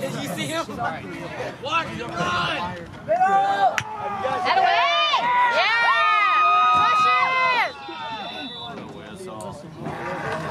Did you see him? Watch him run! That way! Yeah! Push it!